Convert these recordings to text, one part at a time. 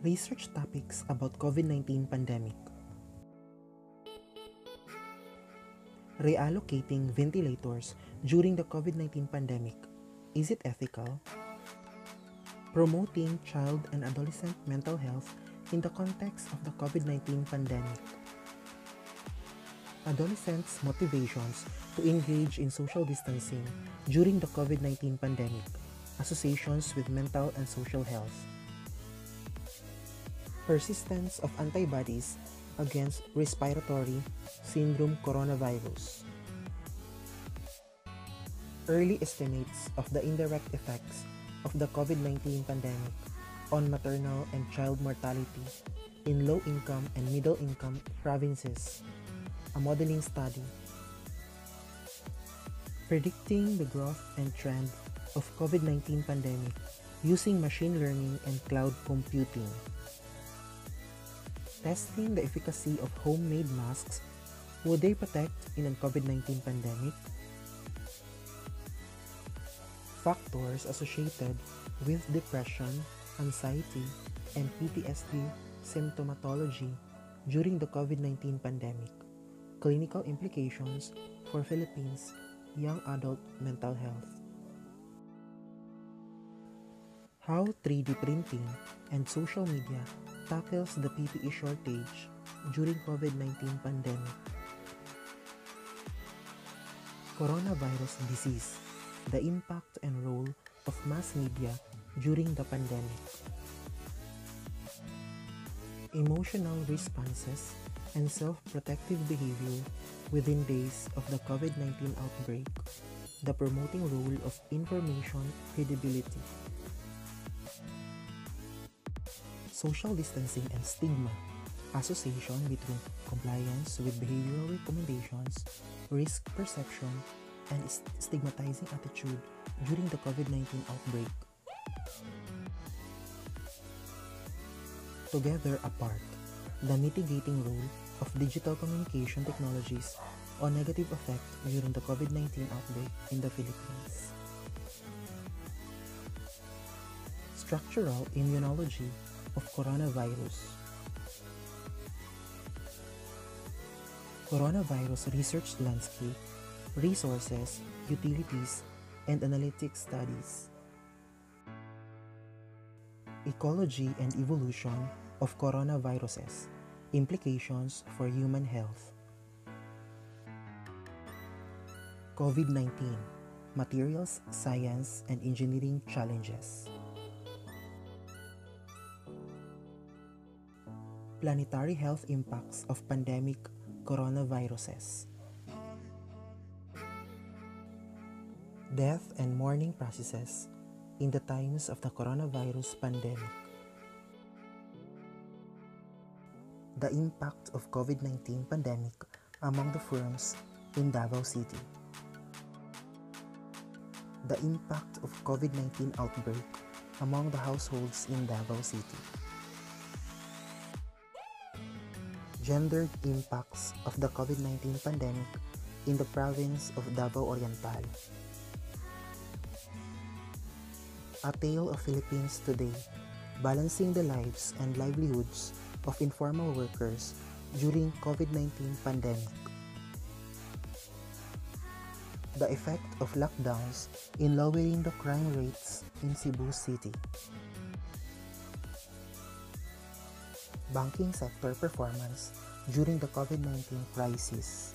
Research topics about COVID-19 pandemic. Reallocating ventilators during the COVID-19 pandemic. Is it ethical? Promoting child and adolescent mental health in the context of the COVID-19 pandemic. Adolescents' motivations to engage in social distancing during the COVID-19 pandemic. Associations with mental and social health persistence of antibodies against respiratory syndrome coronavirus. Early estimates of the indirect effects of the COVID-19 pandemic on maternal and child mortality in low-income and middle-income provinces. A modeling study predicting the growth and trend of COVID-19 pandemic using machine learning and cloud computing testing the efficacy of homemade masks, would they protect in a COVID-19 pandemic? Factors associated with depression, anxiety, and PTSD symptomatology during the COVID-19 pandemic. Clinical implications for Philippines young adult mental health. How 3D printing and social media tackles the PPE shortage during COVID-19 pandemic. Coronavirus disease, the impact and role of mass media during the pandemic. Emotional responses and self-protective behavior within days of the COVID-19 outbreak, the promoting role of information credibility. Social distancing and stigma, association between compliance with behavioral recommendations, risk perception, and stigmatizing attitude during the COVID-19 outbreak. Together apart, the mitigating role of digital communication technologies on negative effect during the COVID-19 outbreak in the Philippines. Structural immunology of coronavirus. Coronavirus research landscape, resources, utilities, and analytic studies. Ecology and evolution of coronaviruses, implications for human health. COVID-19, materials, science, and engineering challenges. Planetary health impacts of pandemic coronaviruses. Death and mourning processes in the times of the coronavirus pandemic. The impact of COVID-19 pandemic among the firms in Davao City. The impact of COVID-19 outbreak among the households in Davao City. Gendered impacts of the COVID-19 pandemic in the province of Davao Oriental. A Tale of Philippines Today, balancing the lives and livelihoods of informal workers during COVID-19 pandemic. The effect of lockdowns in lowering the crime rates in Cebu City. Banking sector performance during the COVID-19 crisis.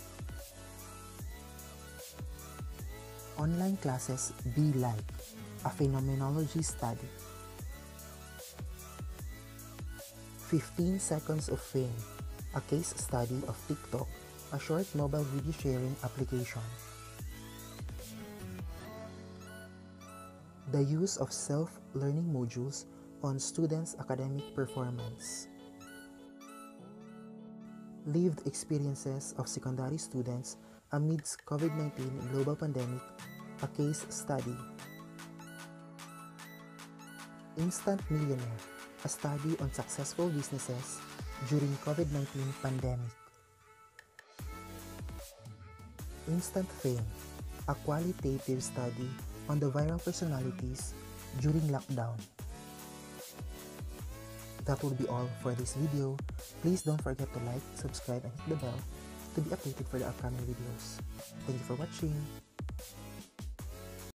Online classes be like a phenomenology study. 15 Seconds of Fame, a case study of TikTok, a short mobile video sharing application. The use of self-learning modules on students' academic performance lived experiences of secondary students amidst COVID-19 global pandemic, a case study. Instant Millionaire, a study on successful businesses during COVID-19 pandemic. Instant Fame, a qualitative study on the viral personalities during lockdown. That will be all for this video. Please don't forget to like, subscribe, and hit the bell to be updated for the upcoming videos. Thank you for watching.